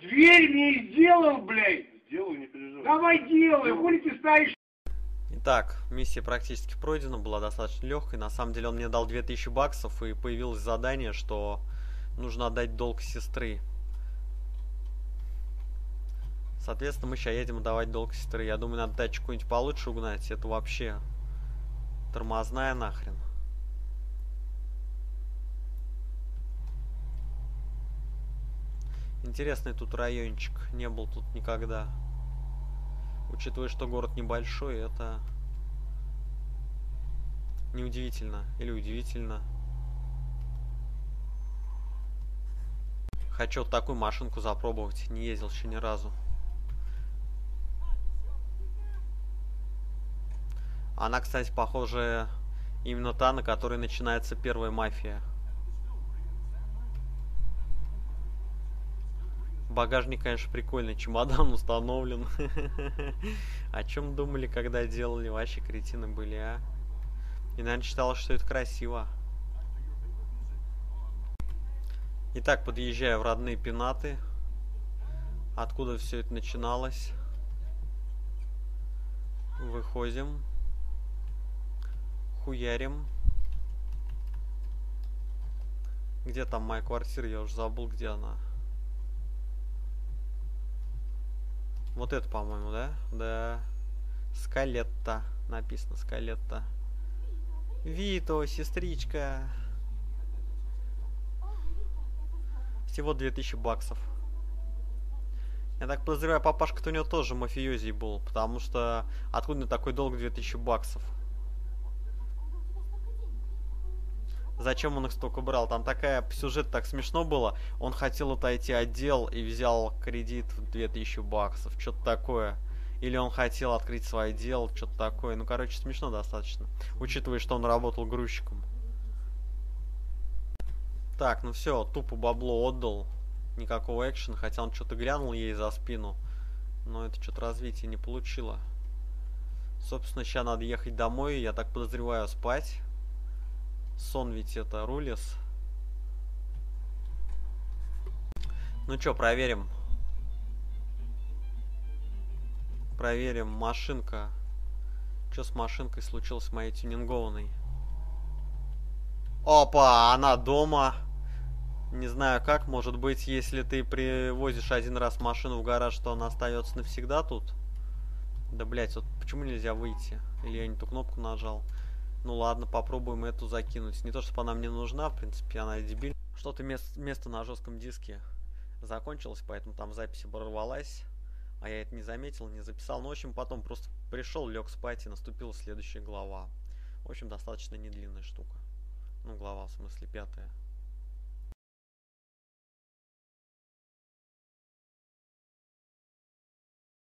Дверь не сделал, блядь. Сделаю, не переживай. Давай делай, хули ты стоишь? Итак, миссия практически пройдена, была достаточно легкой. На самом деле он мне дал 2000 баксов и появилось задание, что нужно отдать долг сестры. Соответственно, мы сейчас едем отдавать долг сестры. Я думаю, надо тачку какую-нибудь получше угнать. Это вообще тормозная нахрен. Интересный тут райончик. Не был тут никогда. Учитывая, что город небольшой, это неудивительно. Или удивительно. Хочу вот такую машинку запробовать. Не ездил еще ни разу. Она, кстати, похоже именно та, на которой начинается первая мафия. Багажник, конечно, прикольный. Чемодан установлен. О чем думали, когда делали? Вообще кретины были, а? И, наверное, считала, что это красиво. Итак, подъезжаю в родные пенаты. Откуда все это начиналось. Выходим. Хуярим. Где там моя квартира? Я уже забыл, где она. Вот это, по-моему, да? Да. Скалетта. Написано Скалетта. Вито, сестричка. Всего 2000 баксов. Я так подозреваю, папашка-то у него тоже мафиози был, потому что откуда такой долг 2000 баксов? Зачем он их столько брал? Там такая сюжет так смешно было. Он хотел отойти отдел и взял кредит в 2000 баксов. Что-то такое. Или он хотел открыть свое дело, что-то такое. Ну, короче, смешно достаточно. Учитывая, что он работал грузчиком. Так, ну все, тупо бабло отдал. Никакого экшена, хотя он что-то глянул ей за спину. Но это что-то развитие не получило. Собственно, сейчас надо ехать домой, я так подозреваю, спать. Сон ведь это рулес. Ну что, проверим. Проверим. Машинка. Что с машинкой случилось моей тюнингованной? Опа, она дома. Не знаю как, может быть, если ты привозишь один раз машину в гараж, то она остается навсегда тут? Да, блять, вот почему нельзя выйти? Или я не ту кнопку нажал? Ну ладно, попробуем эту закинуть. Не то, чтобы она мне нужна, в принципе, она дебиль. Что-то место, место на жестком диске закончилось, поэтому там запись оборвалась. А я это не заметил, не записал. Ну, в общем, потом просто пришел, лег спать, и наступила следующая глава. В общем, достаточно недлинная штука. Ну, глава, в смысле, пятая.